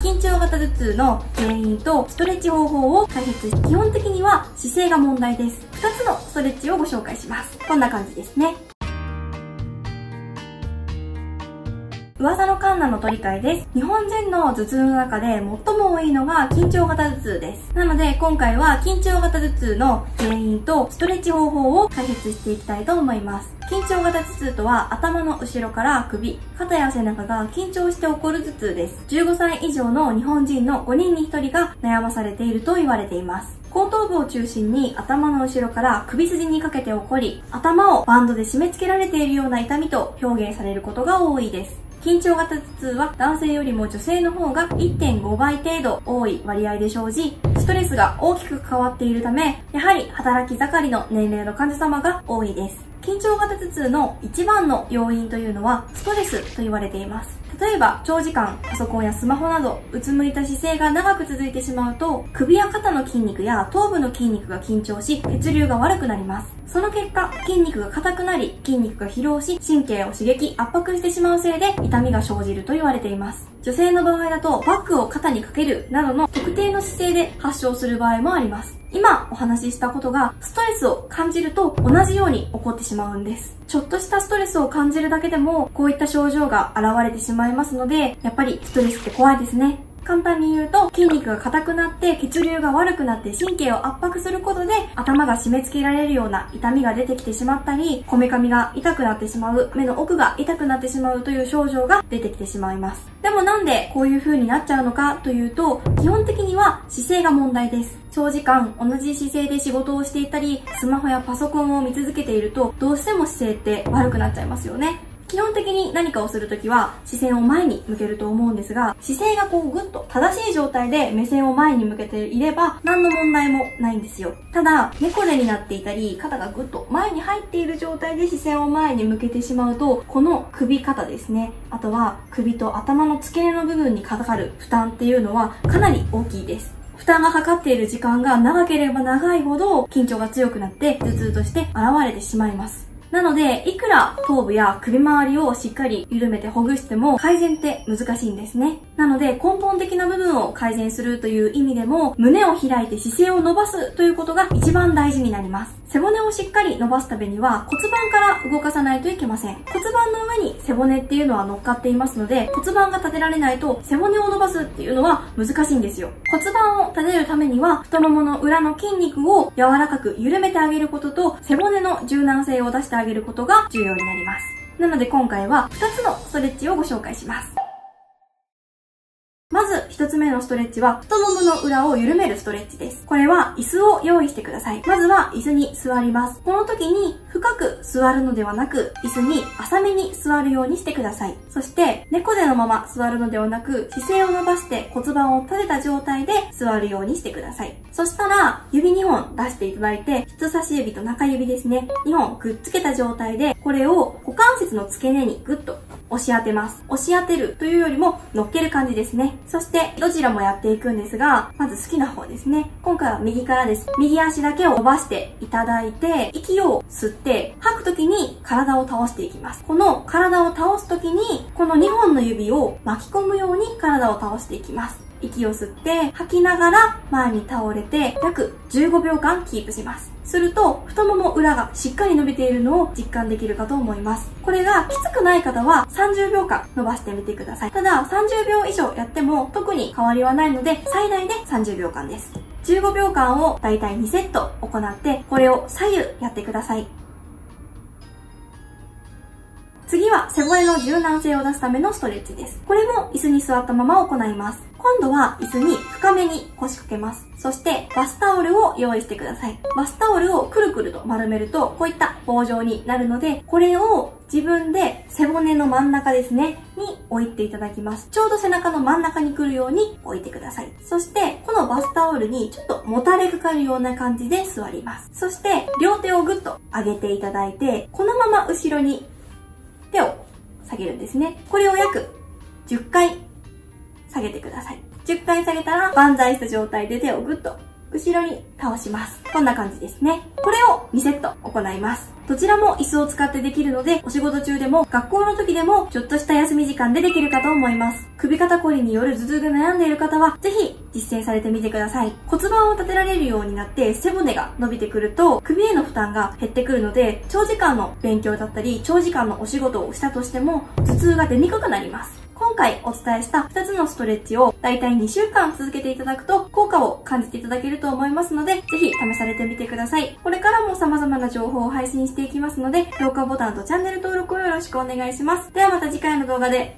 緊張型頭痛の原因とストレッチ方法を解説し、基本的には姿勢が問題です。2つのストレッチをご紹介します。こんな感じですね。噂のカンナの取り替えです。日本人の頭痛の中で最も多いのが緊張型頭痛です。なので今回は緊張型頭痛の原因とストレッチ方法を解説していきたいと思います。緊張型頭痛とは頭の後ろから首、肩や背中が緊張して起こる頭痛です。15歳以上の日本人の5人に1人が悩まされていると言われています。後頭部を中心に頭の後ろから首筋にかけて起こり、頭をバンドで締め付けられているような痛みと表現されることが多いです。緊張型頭痛は男性よりも女性の方が1.5倍程度多い割合で生じ、ストレスが大きく変わっているため、やはり働き盛りの年齢の患者様が多いです。緊張型頭痛の一番の要因というのはストレスと言われています。例えば、長時間、パソコンやスマホなど、うつむいた姿勢が長く続いてしまうと、首や肩の筋肉や頭部の筋肉が緊張し、血流が悪くなります。その結果、筋肉が硬くなり、筋肉が疲労し、神経を刺激、圧迫してしまうせいで、痛みが生じると言われています。女性の場合だと、バッグを肩にかけるなどの特定の姿勢で発症する場合もあります。今お話ししたことがストレスを感じると同じように起こってしまうんです。ちょっとしたストレスを感じるだけでもこういった症状が現れてしまいますので、やっぱりストレスって怖いですね。簡単に言うと、筋肉が硬くなって血流が悪くなって神経を圧迫することで頭が締め付けられるような痛みが出てきてしまったり、こめかみが痛くなってしまう、目の奥が痛くなってしまうという症状が出てきてしまいます。でもなんでこういう風になっちゃうのかというと、基本的には姿勢が問題です。長時間同じ姿勢で仕事をしていたり、スマホやパソコンを見続けていると、どうしても姿勢って悪くなっちゃいますよね。基本的に何かをするときは視線を前に向けると思うんですが、姿勢がこうぐっと正しい状態で目線を前に向けていれば何の問題もないんですよ。ただ、猫背になっていたり、肩がぐっと前に入っている状態で視線を前に向けてしまうと、この首肩ですね。あとは首と頭の付け根の部分にかかる負担っていうのはかなり大きいです。負担がかかっている時間が長ければ長いほど緊張が強くなって頭痛として現れてしまいます。なので、いくら頭部や首周りをしっかり緩めてほぐしても改善って難しいんですね。なので、根本的な部分を改善するという意味でも、胸を開いて姿勢を伸ばすということが一番大事になります。背骨をしっかり伸ばすためには骨盤から動かさないといけません。骨盤の上に背骨っていうのは乗っかっていますので、骨盤が立てられないと背骨を伸ばすっていうのは難しいんですよ。骨盤を立てるためには、太ももの裏の筋肉を柔らかく緩めてあげることと、背骨の柔軟性を出してあげることが重要になります。なので今回は2つのストレッチをご紹介します。目のストレッチは、太ももの裏を緩めるストレッチです。これは、椅子を用意してください。まずは、椅子に座ります。この時に、深く座るのではなく、椅子に浅めに座るようにしてください。そして、猫背のまま座るのではなく、姿勢を伸ばして骨盤を立てた状態で座るようにしてください。そしたら、指2本出していただいて、人差し指と中指ですね、2本くっつけた状態で、これを股関節の付け根にグッと押し当てます。押し当てるというよりも乗っける感じですね。そしてどちらもやっていくんですが、まず好きな方ですね。今回は右からです。右足だけを伸ばしていただいて、息を吸って吐く時に体を倒していきます。この体を倒す時に、この2本の指を巻き込むように体を倒していきます。息を吸って吐きながら前に倒れて約15秒間キープします。すると、太もも裏がしっかり伸びているのを実感できるかと思います。これがきつくない方は30秒間伸ばしてみてください。ただ、30秒以上やっても特に変わりはないので、最大で30秒間です。15秒間をだいたい2セット行って、これを左右やってください。次は背骨の柔軟性を出すためのストレッチです。これも椅子に座ったまま行います。今度は椅子に深めに腰掛けます。そしてバスタオルを用意してください。バスタオルをくるくると丸めるとこういった棒状になるので、これを自分で背骨の真ん中ですね、に置いていただきます。ちょうど背中の真ん中に来るように置いてください。そして、このバスタオルにちょっともたれかかるような感じで座ります。そして、両手をぐっと上げていただいて、このまま後ろに手を下げるんですね。これを約10回下げてください。10回下げたら、万歳した状態で手をぐっと後ろに倒します。こんな感じですね。これを2セット行います。どちらも椅子を使ってできるので、お仕事中でも学校の時でもちょっとした休み時間でできるかと思います。首肩こりによる頭痛で悩んでいる方は、ぜひ実践されてみてください。骨盤を立てられるようになって背骨が伸びてくると、首への負担が減ってくるので、長時間の勉強だったり、長時間のお仕事をしたとしても、頭痛が出にくくなります。今回お伝えした2つのストレッチをだいたい2週間続けていただくと効果を感じていただけると思いますので、ぜひ試されてみてください。これからも様々な情報を配信していきますので、評価ボタンとチャンネル登録をよろしくお願いします。ではまた次回の動画で